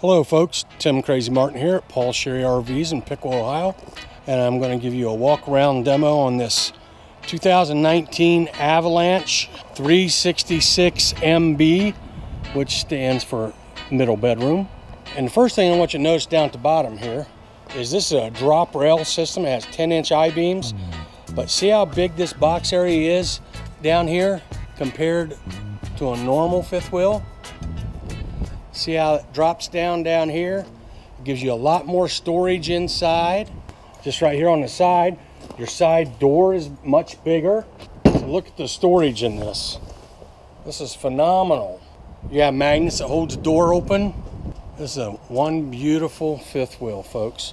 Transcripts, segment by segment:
Hello folks, Tim Crazy Martin here at Paul Sherry RVs in Piqua, Ohio. And I'm going to give you a walk around demo on this 2019 Avalanche 366 MB, which stands for middle bedroom. And the first thing I want you to notice down at the bottom here is this is a drop rail system. It has 10 inch I-beams. Mm. But see how big this box area is down here compared to a normal fifth wheel? See how it drops down down here? It gives you a lot more storage inside. Just right here on the side, your side door is much bigger. So look at the storage in this. This is phenomenal. You have magnets that hold the door open. This is a one beautiful fifth wheel, folks.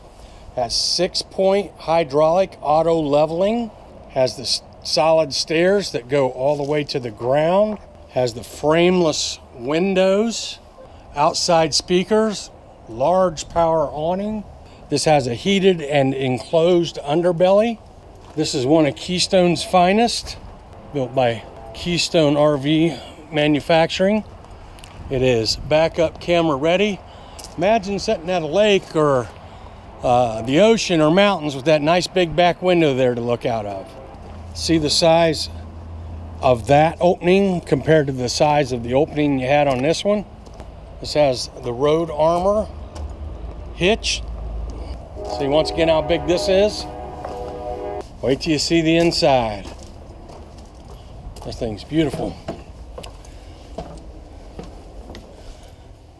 Has six point hydraulic auto leveling. Has the solid stairs that go all the way to the ground. Has the frameless windows outside speakers, large power awning. This has a heated and enclosed underbelly. This is one of Keystone's finest, built by Keystone RV Manufacturing. It is backup camera ready. Imagine sitting at a lake or uh, the ocean or mountains with that nice big back window there to look out of. See the size of that opening compared to the size of the opening you had on this one? This has the road armor hitch. See once again how big this is. Wait till you see the inside. This thing's beautiful.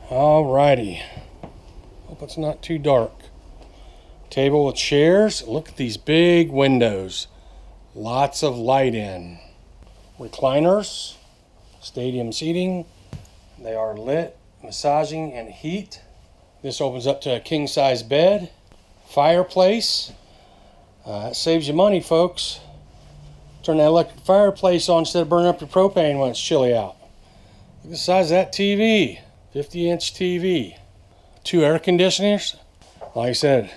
Alrighty. Hope it's not too dark. Table with chairs. Look at these big windows. Lots of light in. Recliners. Stadium seating. They are lit massaging and heat. This opens up to a king size bed, fireplace. Uh, saves you money, folks. Turn that electric fireplace on instead of burning up your propane when it's chilly out. Look at the size of that TV 50 inch TV. Two air conditioners. Like I said,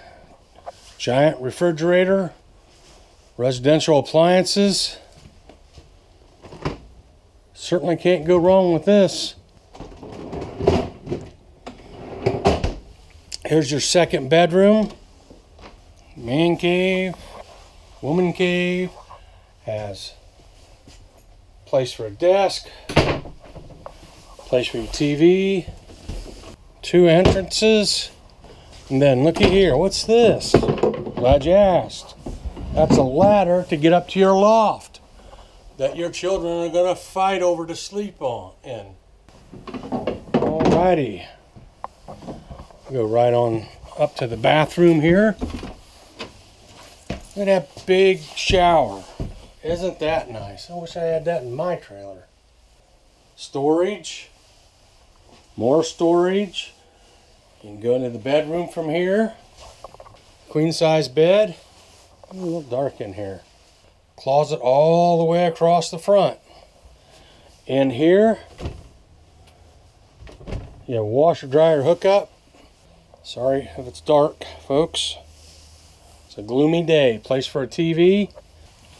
giant refrigerator, residential appliances. Certainly can't go wrong with this. Here's your second bedroom. Man cave, woman cave, has place for a desk, place for your TV, two entrances, and then looky here, what's this? Glad you asked. That's a ladder to get up to your loft that your children are gonna fight over to sleep on in. Alrighty. Go right on up to the bathroom here. Look at that big shower. Isn't that nice? I wish I had that in my trailer. Storage. More storage. You can go into the bedroom from here. Queen size bed. a little dark in here. Closet all the way across the front. In here, you have washer dryer hookup. Sorry if it's dark, folks. It's a gloomy day. Place for a TV.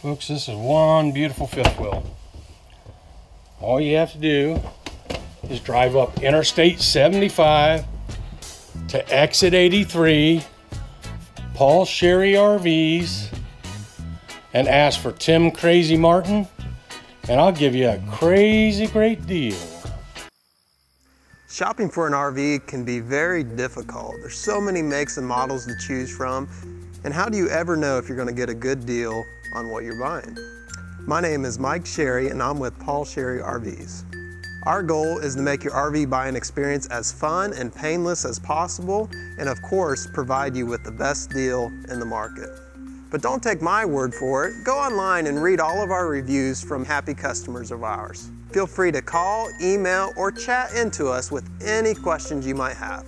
Folks, this is one beautiful fifth wheel. All you have to do is drive up Interstate 75 to exit 83, Paul Sherry RVs, and ask for Tim Crazy Martin, and I'll give you a crazy great deal. Shopping for an RV can be very difficult. There's so many makes and models to choose from. And how do you ever know if you're gonna get a good deal on what you're buying? My name is Mike Sherry and I'm with Paul Sherry RVs. Our goal is to make your RV buying experience as fun and painless as possible and of course provide you with the best deal in the market. But don't take my word for it. Go online and read all of our reviews from happy customers of ours. Feel free to call, email, or chat into us with any questions you might have.